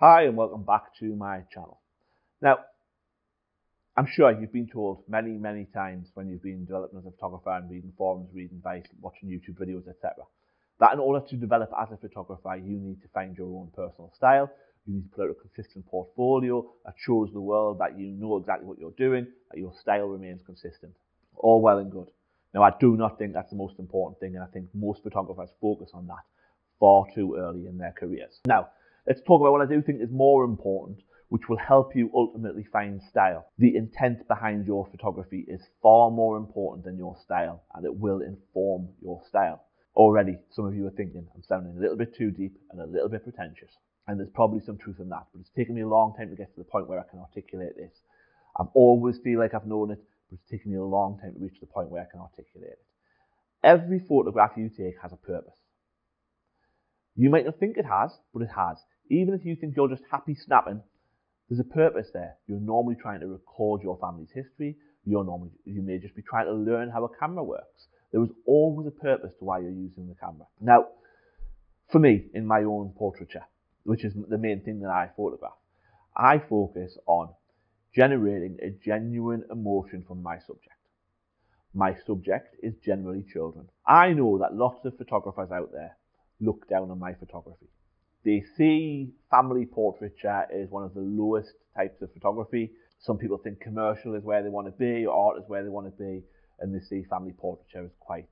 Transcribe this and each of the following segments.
Hi and welcome back to my channel. Now, I'm sure you've been told many, many times when you've been developing as a photographer and reading forums, reading advice, watching YouTube videos, etc., that in order to develop as a photographer, you need to find your own personal style. You need to put out a consistent portfolio that shows the world that you know exactly what you're doing, that your style remains consistent. All well and good. Now, I do not think that's the most important thing, and I think most photographers focus on that far too early in their careers. Now, let's talk about what I do think is more important, which will help you ultimately find style. The intent behind your photography is far more important than your style, and it will inform your style. Already, some of you are thinking I'm sounding a little bit too deep and a little bit pretentious. And there's probably some truth in that, but it's taken me a long time to get to the point where I can articulate this. I've always feel like I've known it, but it's taken me a long time to reach the point where I can articulate it. Every photograph you take has a purpose. You might not think it has, but it has. Even if you think you're just happy snapping, there's a purpose there. You're normally trying to record your family's history. You're normally, you may just be trying to learn how a camera works. There was always a purpose to why you're using the camera. Now, for me, in my own portraiture, which is the main thing that I photograph, I focus on generating a genuine emotion from my subject. My subject is generally children. I know that lots of photographers out there look down on my photography. They see family portraiture as one of the lowest types of photography. Some people think commercial is where they want to be, art is where they want to be, and they see family portraiture as quite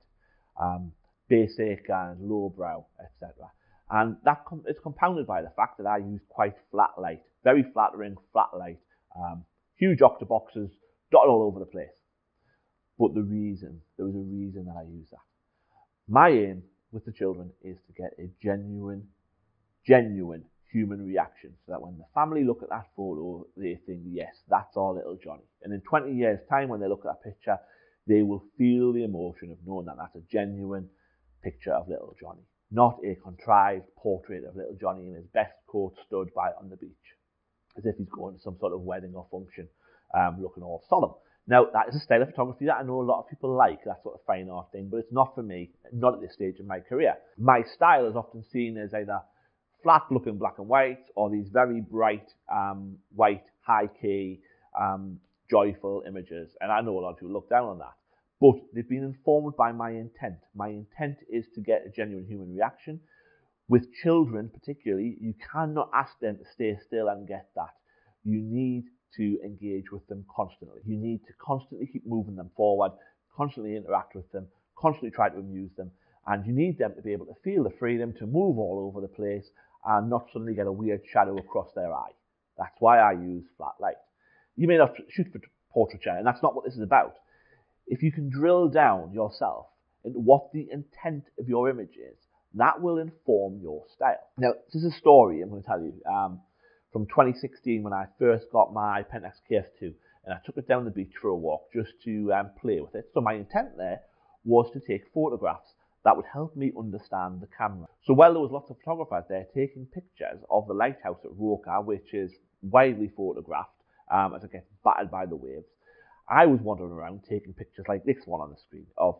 um, basic and lowbrow, etc. And that com- is compounded by the fact that I use quite flat light, very flattering flat light, um, huge octoboxes dotted all over the place. But the reason, there was a reason that I use that. My aim with the children is to get a genuine genuine human reaction so that when the family look at that photo, they think, yes, that's our little Johnny. And in 20 years' time, when they look at that picture, they will feel the emotion of knowing that that's a genuine picture of little Johnny, not a contrived portrait of little Johnny in his best coat stood by on the beach, as if he's going to some sort of wedding or function, um, looking all solemn. Now, that is a style of photography that I know a lot of people like, that sort of fine art thing, but it's not for me, not at this stage in my career. My style is often seen as either flat looking black and white or these very bright um, white, high key, um, joyful images. And I know a lot of people look down on that. But they've been informed by my intent. My intent is to get a genuine human reaction. With children, particularly, you cannot ask them to stay still and get that. You need to engage with them constantly. You need to constantly keep moving them forward, constantly interact with them, constantly try to amuse them. And you need them to be able to feel the freedom to move all over the place and not suddenly get a weird shadow across their eye. That's why I use flat light. You may not shoot for portraiture, and that's not what this is about. If you can drill down yourself into what the intent of your image is, that will inform your style. Now, this is a story I'm going to tell you um, from 2016 when I first got my Pentax KF2, and I took it down the beach for a walk just to um, play with it. So my intent there was to take photographs that would help me understand the camera. So while there was lots of photographers there taking pictures of the lighthouse at Roker, which is widely photographed um, as it gets battered by the waves, I was wandering around taking pictures like this one on the screen of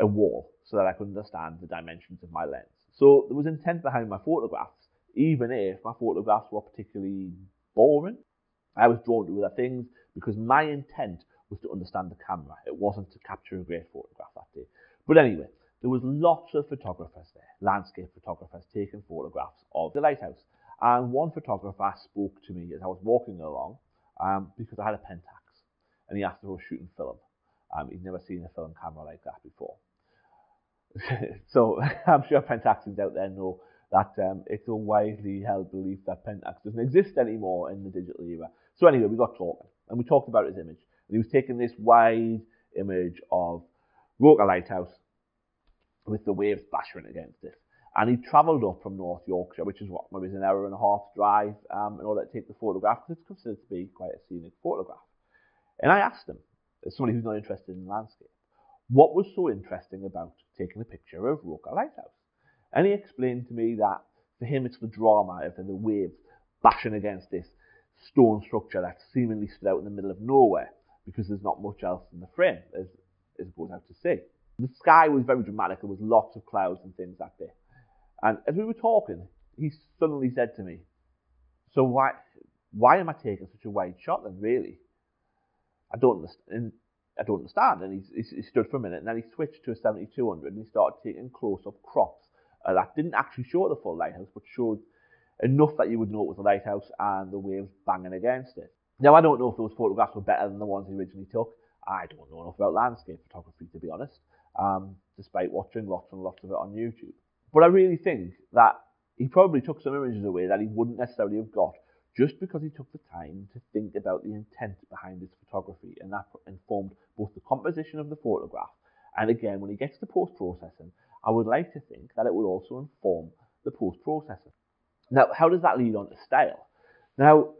a wall so that I could understand the dimensions of my lens. So there was intent behind my photographs, even if my photographs were particularly boring. I was drawn to other things because my intent was to understand the camera. It wasn't to capture a great photograph that day. But anyway, there was lots of photographers there, landscape photographers taking photographs of the lighthouse. And one photographer spoke to me as I was walking along um, because I had a Pentax and he asked if I was shooting film. Um, he'd never seen a film camera like that before. so I'm sure Pentaxians out there know that um, it's a widely held belief that Pentax doesn't exist anymore in the digital era. So anyway, we got talking and we talked about his image. And he was taking this wide image of Roker Lighthouse with the waves bashing against it. And he travelled up from North Yorkshire, which is what maybe an hour and a half drive, um, in order to take the photograph because it's considered to be quite a scenic photograph. And I asked him, as somebody who's not interested in landscape, what was so interesting about taking a picture of Roker Lighthouse? And he explained to me that for him it's the drama of the waves bashing against this stone structure that seemingly stood out in the middle of nowhere because there's not much else in the frame as, as it goes out to sea. The sky was very dramatic. There was lots of clouds and things that day. And as we were talking, he suddenly said to me, So why why am I taking such a wide shot then? Really, I don't understand. I don't understand. And he, he stood for a minute, and then he switched to a 7200, and he started taking close-up crops uh, that didn't actually show the full lighthouse, but showed enough that you would know it was a lighthouse and the waves banging against it. Now, I don't know if those photographs were better than the ones he originally took. I don't know enough about landscape photography, to be honest, um, despite watching lots and lots of it on YouTube. But I really think that he probably took some images away that he wouldn't necessarily have got just because he took the time to think about the intent behind his photography, and that informed both the composition of the photograph and again, when he gets to post processing, I would like to think that it would also inform the post processing. Now, how does that lead on to style? Now,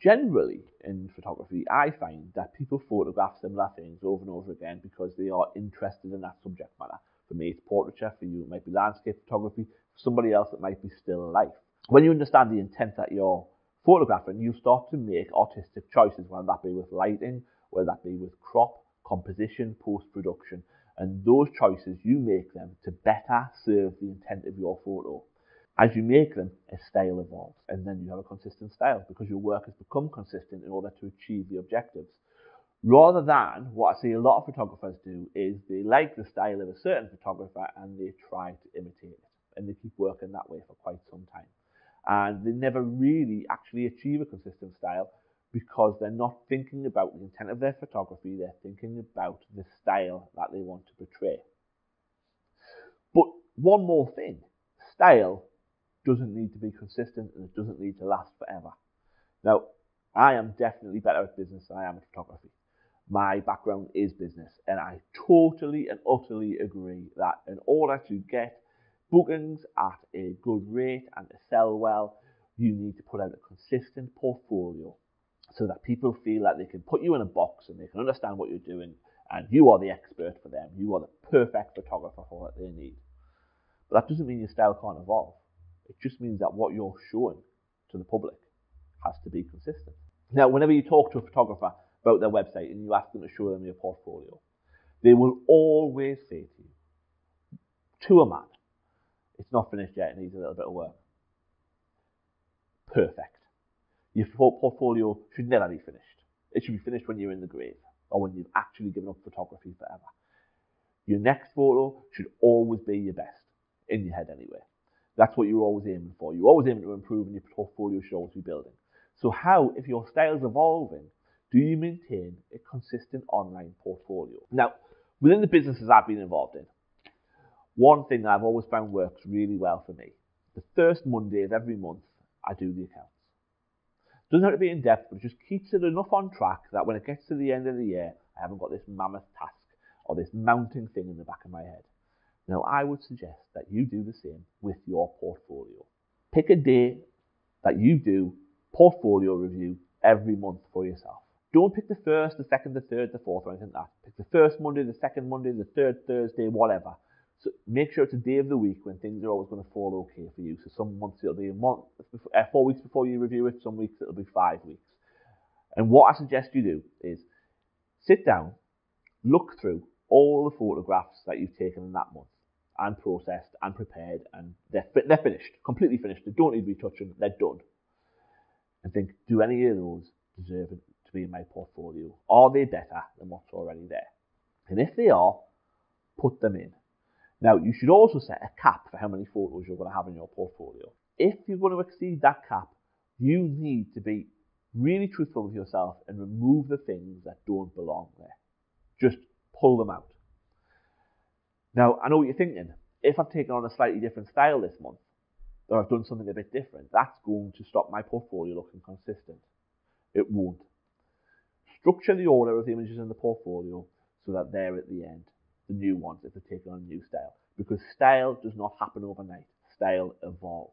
generally in photography, I find that people photograph similar things over and over again because they are interested in that subject matter. For me, it's portraiture. For you, it might be landscape photography. For somebody else, it might be still life. When you understand the intent that you're photographing, you start to make artistic choices, whether that be with lighting, whether that be with crop, composition, post-production. And those choices, you make them to better serve the intent of your photo. As you make them, a style evolves, and then you have a consistent style because your work has become consistent in order to achieve the objectives. Rather than what I see a lot of photographers do is they like the style of a certain photographer and they try to imitate it, and they keep working that way for quite some time. And they never really actually achieve a consistent style because they're not thinking about the intent of their photography, they're thinking about the style that they want to portray. But one more thing style doesn't need to be consistent and it doesn't need to last forever. Now, I am definitely better at business than I am at photography. My background is business, and I totally and utterly agree that in order to get bookings at a good rate and to sell well, you need to put out a consistent portfolio so that people feel like they can put you in a box and they can understand what you're doing and you are the expert for them. You are the perfect photographer for what they need. But that doesn't mean your style can't evolve. It just means that what you're showing to the public has to be consistent. Now, whenever you talk to a photographer about their website and you ask them to show them your portfolio, they will always say to you, to a man, it's not finished yet, it needs a little bit of work. Perfect. Your portfolio should never be finished. It should be finished when you're in the grave or when you've actually given up photography forever. Your next photo should always be your best, in your head anyway. That's what you're always aiming for. You're always aiming to improve and your portfolio should always be building. So how, if your style's evolving, do you maintain a consistent online portfolio? Now, within the businesses I've been involved in, one thing I've always found works really well for me. The first Monday of every month, I do the accounts. Doesn't have to be in depth, but it just keeps it enough on track that when it gets to the end of the year, I haven't got this mammoth task or this mounting thing in the back of my head. Now, I would suggest that you do the same with your portfolio. Pick a day that you do portfolio review every month for yourself. Don't pick the first, the second, the third, the fourth, or anything like that. Pick the first Monday, the second Monday, the third Thursday, whatever. So make sure it's a day of the week when things are always going to fall okay for you. So some months it'll be a month, uh, four weeks before you review it. Some weeks it'll be five weeks. And what I suggest you do is sit down, look through all the photographs that you've taken in that month and processed and prepared and they're, they're finished, completely finished. They don't need retouching, they're done. And think, do any of those deserve to be in my portfolio? Are they better than what's already there? And if they are, put them in. Now, you should also set a cap for how many photos you're going to have in your portfolio. If you're going to exceed that cap, you need to be really truthful with yourself and remove the things that don't belong there. Just pull them out. Now, I know what you're thinking. If I've taken on a slightly different style this month, or I've done something a bit different, that's going to stop my portfolio looking consistent. It won't. Structure the order of the images in the portfolio so that they're at the end, the new ones, if they're taking on a new style. Because style does not happen overnight. Style evolves.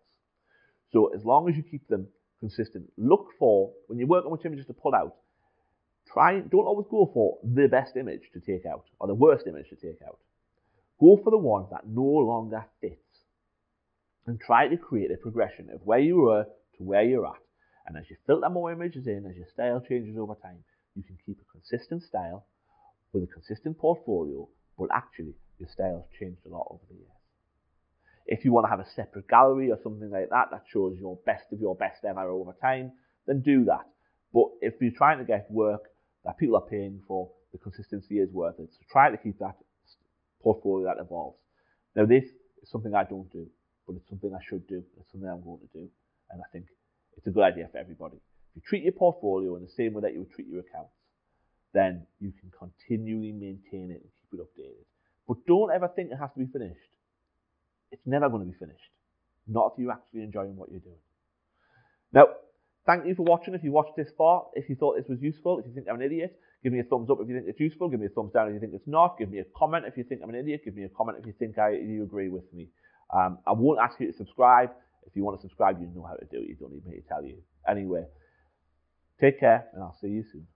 So as long as you keep them consistent, look for, when you're working with images to pull out, try, don't always go for the best image to take out, or the worst image to take out. Go for the one that no longer fits and try to create a progression of where you were to where you're at. And as you filter more images in, as your style changes over time, you can keep a consistent style with a consistent portfolio, but actually your style's changed a lot over the years. If you want to have a separate gallery or something like that that shows your best of your best ever over time, then do that. But if you're trying to get work that people are paying for, the consistency is worth it. So try to keep that portfolio that evolves. Now this is something I don't do, but it's something I should do. It's something I'm going to do. And I think it's a good idea for everybody. If you treat your portfolio in the same way that you would treat your accounts, then you can continually maintain it and keep it updated. But don't ever think it has to be finished. It's never going to be finished. Not if you're actually enjoying what you're doing. Now, thank you for watching. If you watched this far, if you thought this was useful, if you think I'm an idiot, give me a thumbs up if you think it's useful. Give me a thumbs down if you think it's not. Give me a comment if you think I'm an idiot. Give me a comment if you think I, you agree with me. Um, I won't ask you to subscribe. If you want to subscribe, you know how to do it. You don't need me to tell you. Anyway, take care, and I'll see you soon.